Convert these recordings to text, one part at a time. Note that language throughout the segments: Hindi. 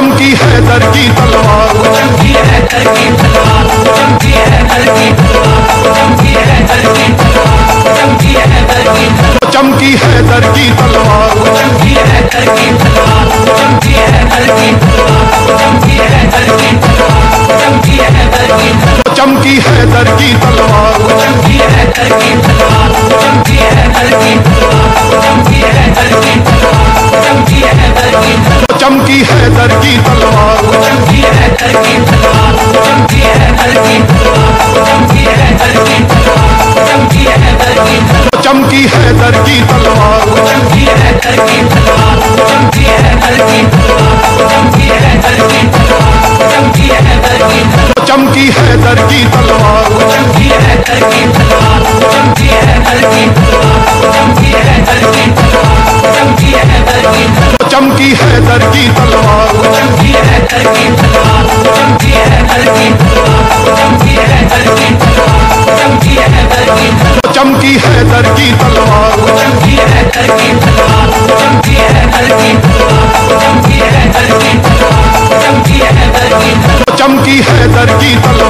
चमकी है दर की तलवार चमकी की तलवार चमकी है दर की तलवार चमकी है दर की तलवार चमकी है दर की तलवार। चमकी है दर की तलवार। चमकी है दर की तलवार। चमकी है दर की तलवार चमकी है दर की तलवार चमकी है दर की तलवार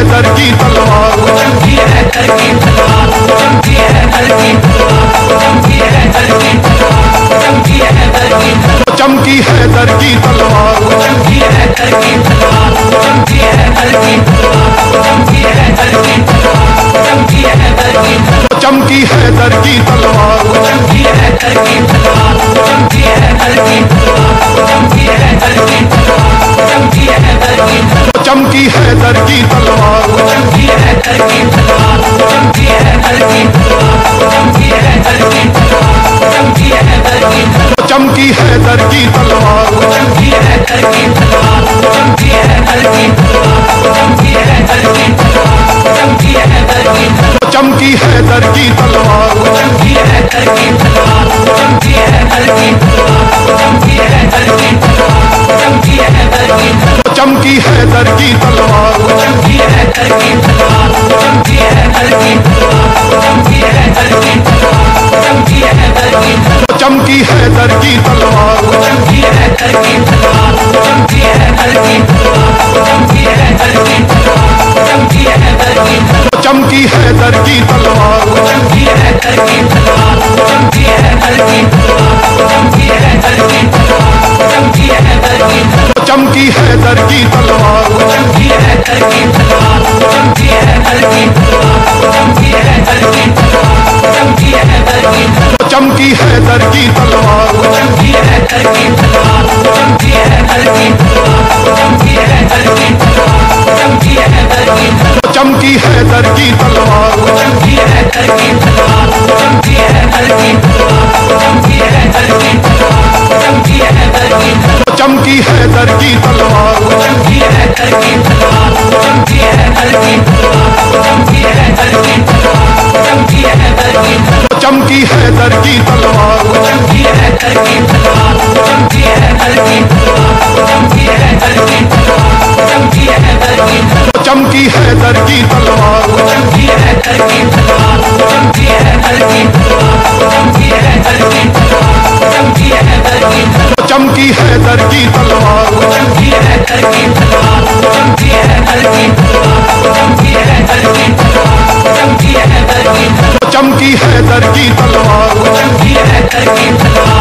है दर की तलवार चमकी है दर की तलवार चमकी है दर की तलवार चमकी है दर की तलवार चमकी है दर की तलवार चमकी है दर की तलवार चमकी है दर की तलवार चमकी है दर की तलवार चमकी है दर की तलवार चमकी है दर की तलवार चमकी है दर की तलवार चमकी है दर की तलवार चमकी है दर की तलवार चमकी है दर की तलवार चमकी है दर की तलवार चमकी है दर की तलवार चमकी है दर की तलवार चमकी है दर की तलवार चमकी है दर की तलवार चमकी है दर की तलवार चमकी है दर की तलवार चमकी है दर की तलवार चमकी है दर की तलवार चमकी है दर की तलवार चमकी है दर की तलवार चमकी है दर की तलवार चमकी है दर की तलवार चमकी है दर की तलवार चमकी है दर की तलवार चमकी है दर की तलवार चमकी है दर की तलवार चमकी है दर की चमकी है दर की तलवार चमकी है दर की तलवार चमकी है दर की तलवार चमकी है दर की तलवार चमकी है दर की तलवार चमकी है दर की तलवार चमकी है दर की तलवार चमकी है दर की तलवार चमकी है दर की तलवार चमकी है दर की तलवार चमकी है दर की तलवार चमकी है दर की तलवार चमकी है दर की तलवार चमकी है दर की तलवार चमकी है दर की तलवार चमकी है दर की तलवार हर की तलवार चमकी है हर की तलवार चमकी है हर की तलवार चमकी है हर की तलवार चमकी है दर की तलवार चमकी है दर की तलवार चमकी है हर की तलवार चमकी है हर की तलवार चमकी है दर की तलवार। चमकी है दर की तलवार चमकी है दर की तलवार चमकी है दर की तलवार चमकी है दर की तलवार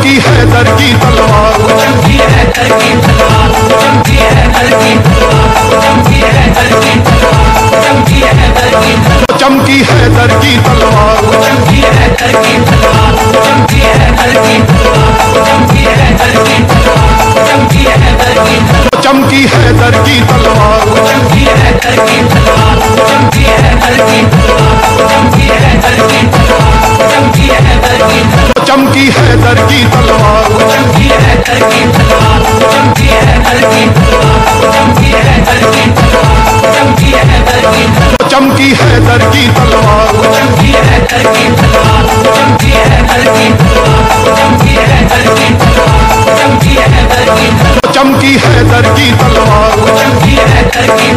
चमकी है दर की तलवार। चमकी है दर की तलवार चमकी है दर की तलवार चमकी है दर की तलवार चमकी है दर की तलवार। चमकी है दर की तलवार। चमकी है दर की तलवार चमकी है दर की तलवार चमकी है दर की तलवार। चमकी है दर की तलवार। चमकी है दर की तलवार। चमकी है दर की तलवार। चमकी है दर की तलवार। चमकी है दर की तलवार। चमकी है दर की तलवार। चमकी है दर की तलवार चमकी है दर की तलवार चमकी है दर की तलवार चमकी है दर की चमकी है दर की तलवार चमकी की तलवार चमकी है की तलवार चमकी है की की तलवार चमकी है दर की की तलवार चमकी है दर की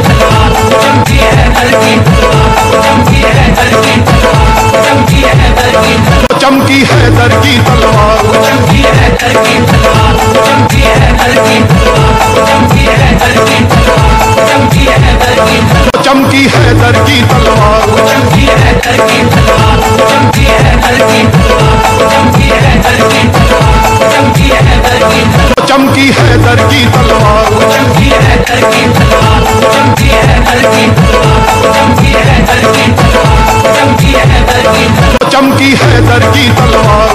की तलवार तलवार चमकी है। दर की तलवार चमकी है दर की तलवार। चमकी है दर की तलवार। चमकी है दर की तलवार। चमकी है दर की तलवार चमकी है दर की तलवार चमकी है दर की तलवार चमकी है दर की तलवार चमकी है दर की तलवार चमकी है दर की तलवार चमकी है दर की तलवार चमकी है दर की तलवार चमकी है दर की तलवार चमकी है दर की चमकी है दर की तलवार।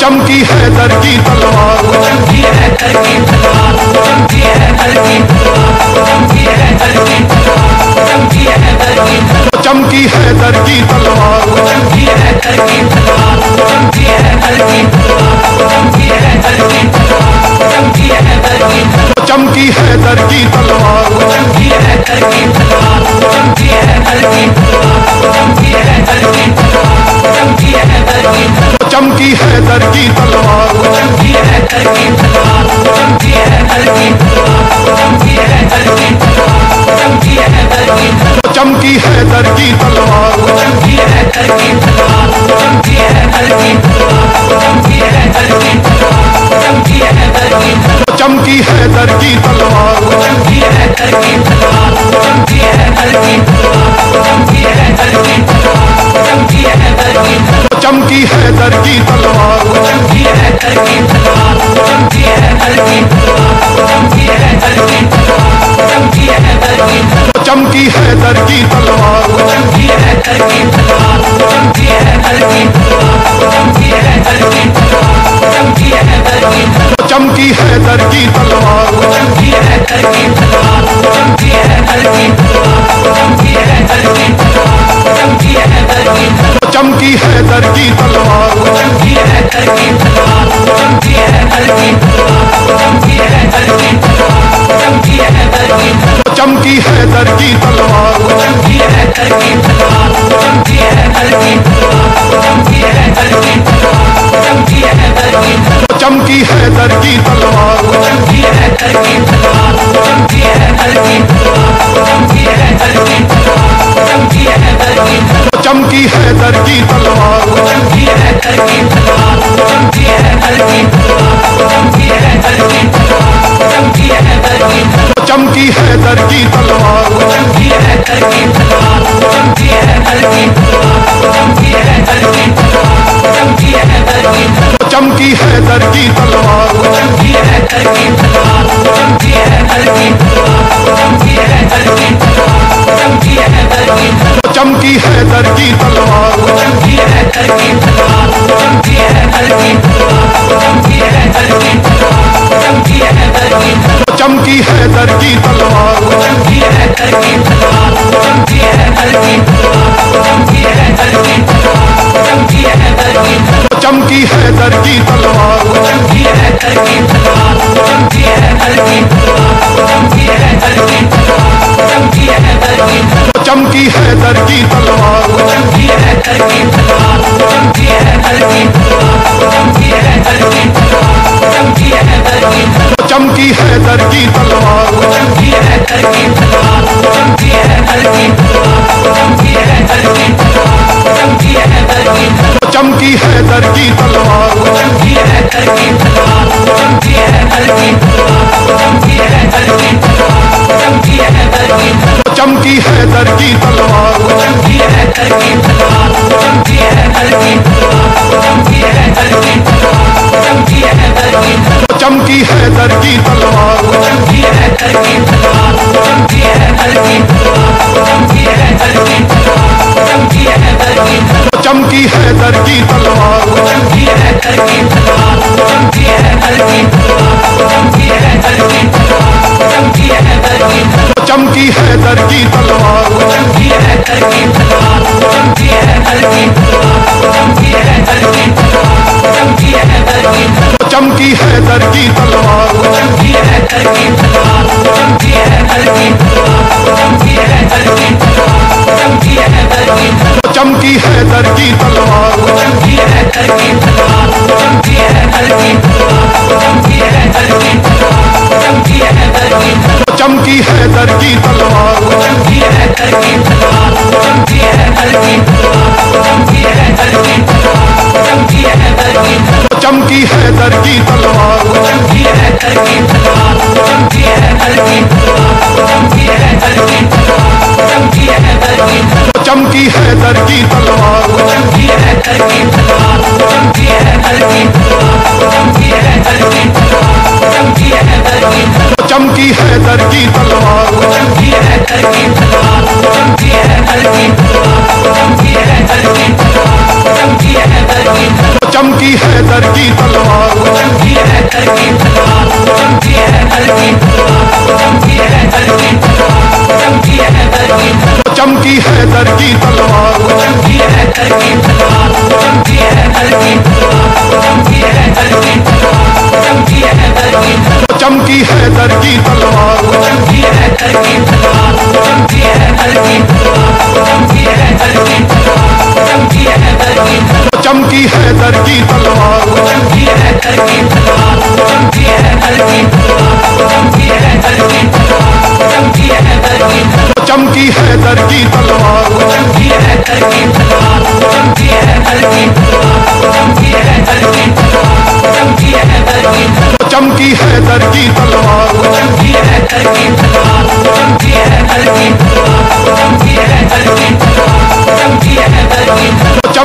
चमकी है दर की तलवार। चमकी है दर की तलवार। चमकी है दर की तलवार चमकी है दर की तलवार चमकी है दर की तलवार चमकी है दर की तलवार चमकी है दर की तलवार चमकी है दर की तलवार है है है है है है है है है चमकी है दर की तलवार। चमकी है दर की तलवार। चमकी है दर की तलवार चमकी है दर की तलवार तलवार चमकी है दर की तलवार चमकी है दर की तलवार। चमकी है दर की तलवार चमकी है दर की तलवार। चमकी है दर की तलवार चमकी है दर की तलवार। चमकी है दर की तलवार चमकी है दर की तलवार चमकी है दर की तलवार चमकी है दर की तलवार चमकी है चमकी है दर की तलवार चमकी है दर की तलवार चमकी है दर की तलवार चमकी है दर की तलवार चमकी है दर की तलवार चमकी है दर की तलवार चमकी है दर की तलवार चमकी है दर की तलवार चमकी है दर की तलवार चमकी है दर की है है है है है है है है चमकी है दर की तलवार। चमकी है दर की तलवार। चमकी है दर की तलवार चमकी है दर की तलवार। चमकी है दर की चमकी है दर की तलवार। चमकी है दर की तलवार। चमकी है दर की तलवार। चमकी है दर की तलवार चमकी है दर की तलवार चमकी है दर चमकी है दर की तलवार चमकी है दर की तलवार चमकी है दर की तलवार चमकी है दर की तलवार चमकी है दर की तलवार चमकी है दर की तलवार चमकी है दर की तलवार चमकी है दर की तलवार चमकी है दर की तलवार चमकी है दर की तलवार चमकी है दर की तलवार चमकी है दर की तलवार चमकी है दर की तलवार चमकी है दर की तलवार चमकी है दर की तलवार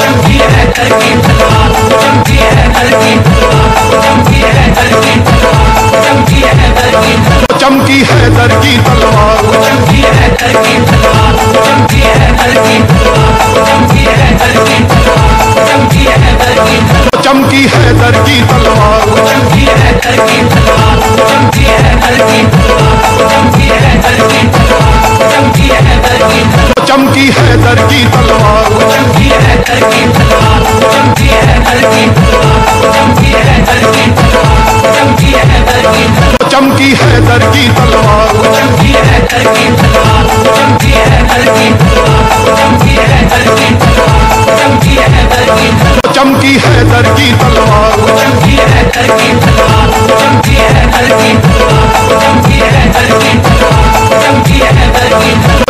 चमकी है दर की तलवार चमकी है दर की तलवार चमकी है दर की तलवार चमकी है दर की तलवार चमकी है दर की तलवार चमकी है दर की तलवार चमकी है दर की तलवार चमकी है दर की तलवार चमकी है दर की तलवार चमकी चमकी है चमकी है दर की तलवार चमकी है दर की तलवार चमकी है दर की तलवार चमकी है दर की तलवार। चमकी है दर की तलवार। चमकी है दर की तलवार। चमकी है दर की तलवार। चमकी है दर की तलवार। चमकी है दर की तलवार।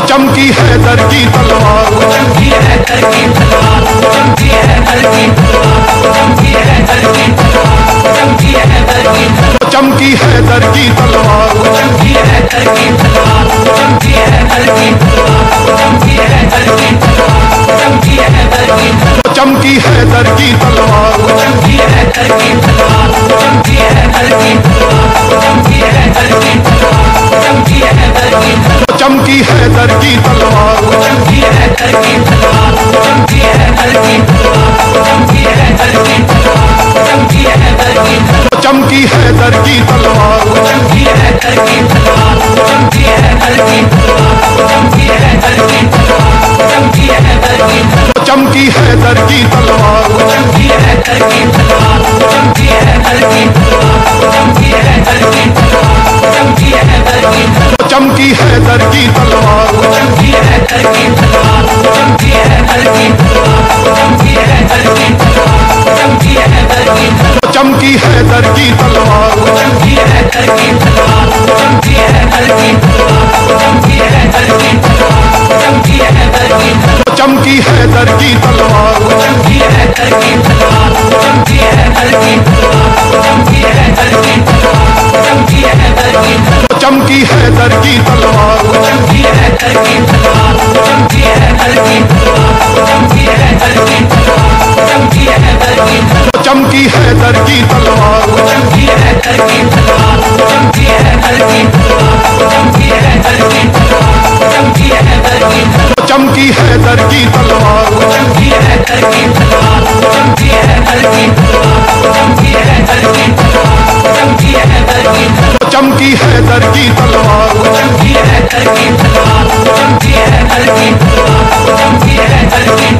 चमकी है दर की तलवार। चमकी है दर की चमकी है दर की तलवार चमकी है दर की तलवार। चमकी है दर की तलवार। चमकी है दर की तलवार चमकी है दर की की तलवार। चमकी है दर की तलवार चमकी है दर की तलवार चमकी है दर की तलवार चमकी है दर की तलवार चमकी है दर की तलवार चमकी है दर की तलवार चमकी है दर की तलवार। चमकी है दर की तलवार। चमकी है दर की तलवार। चमकी है दर की तलवार। चमकी है दर की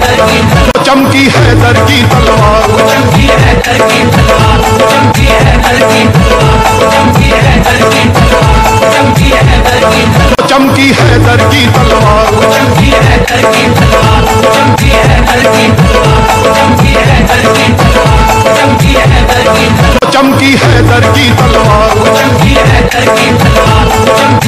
तलवार चमकी है दर की तलवार चमकी है दर की तलवार चमकी है दर की तलवार चमकी है दर की तलवार चमकी है दर की तलवार। चमकी है दर की तलवार। चमकी है दर की तलवार।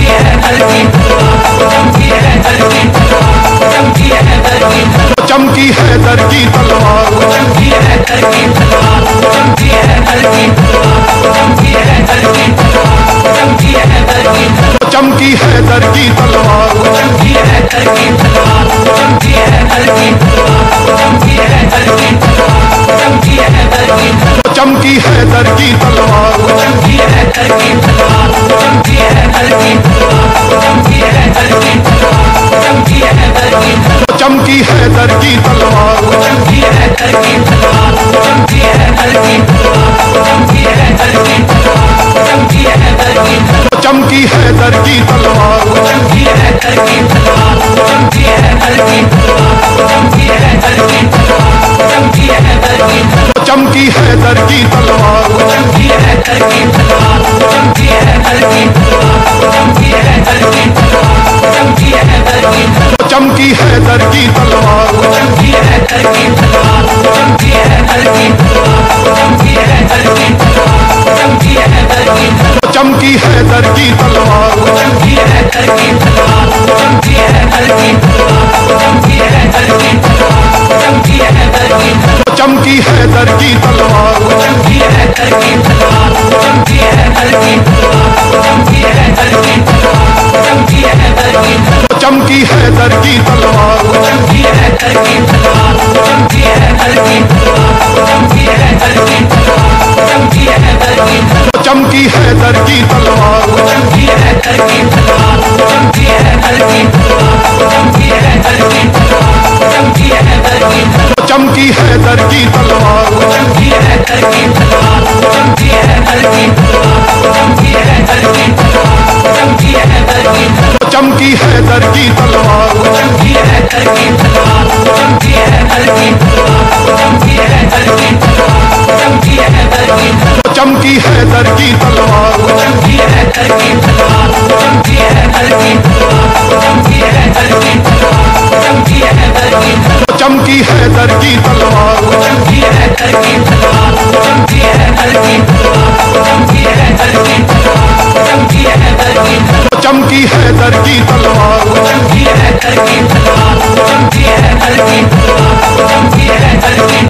चमकी है दर की तलवार। चमकी है दर की तलवार। चमकी है दर की तलवार। चमकी है दर की तलवार। है